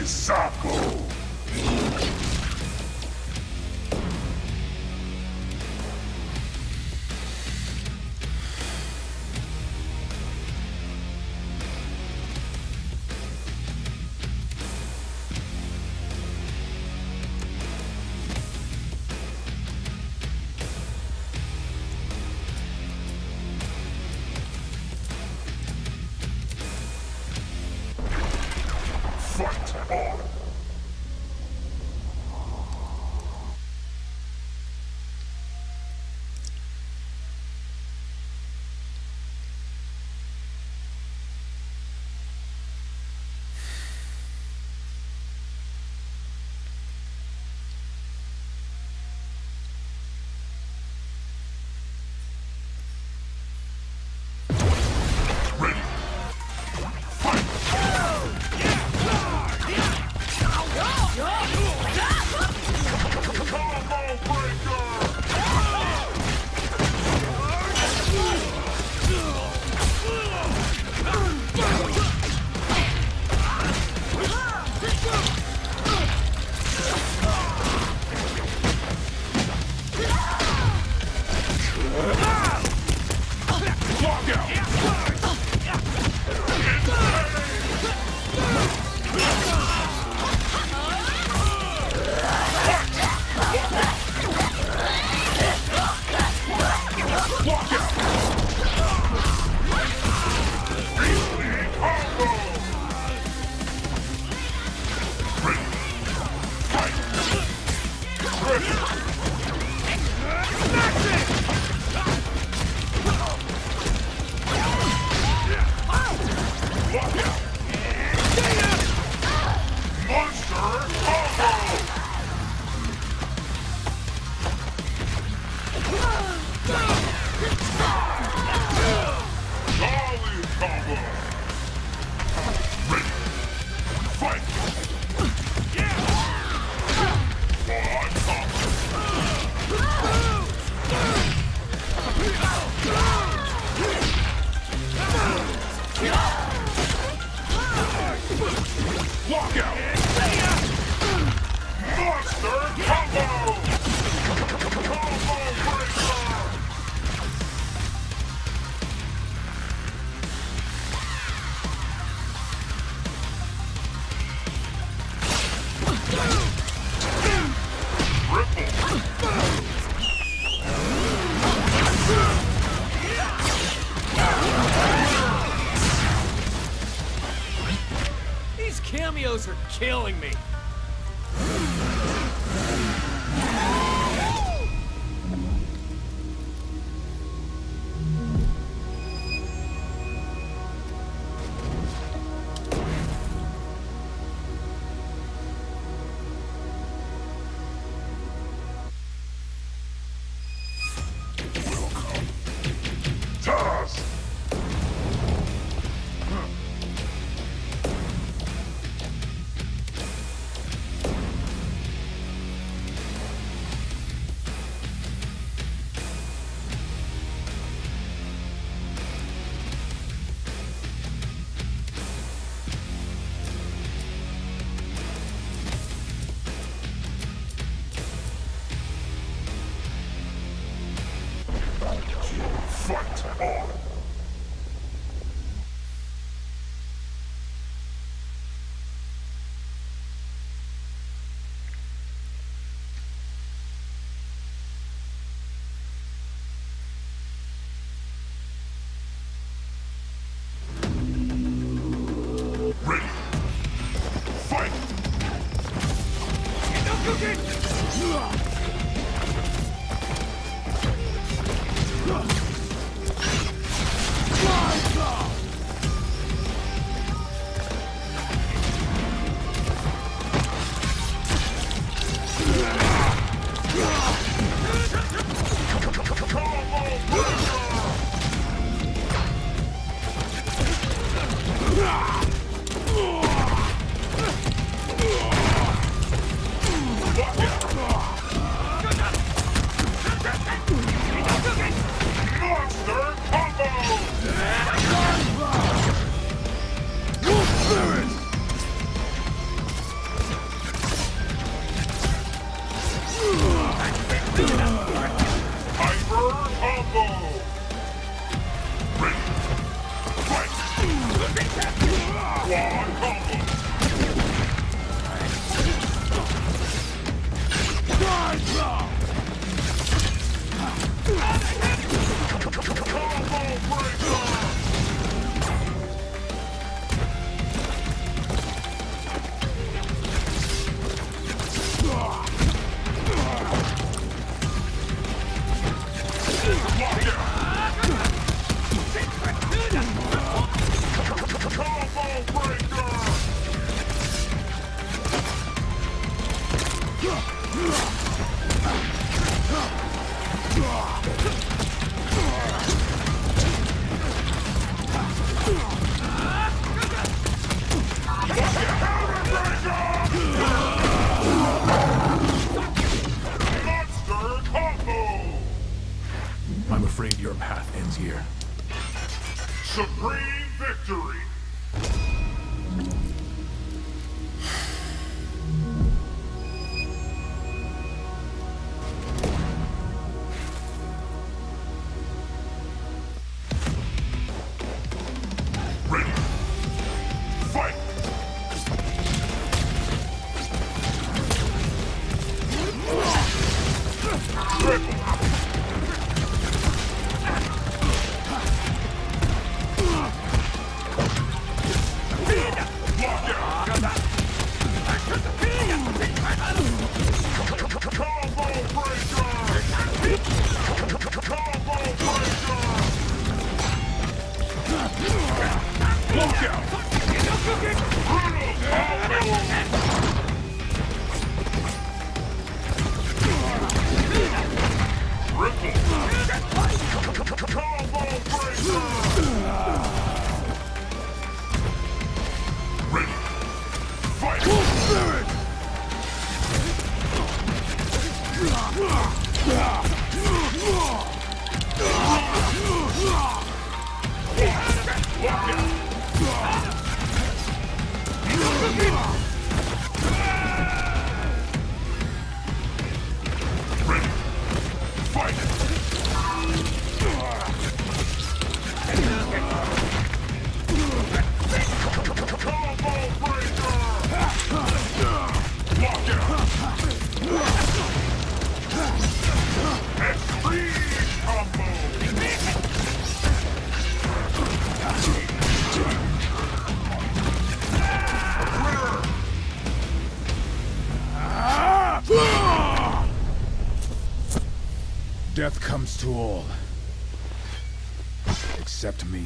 de sapo! Cameos are killing me. afraid your path ends here. Supreme victory! Death comes to all. Except me.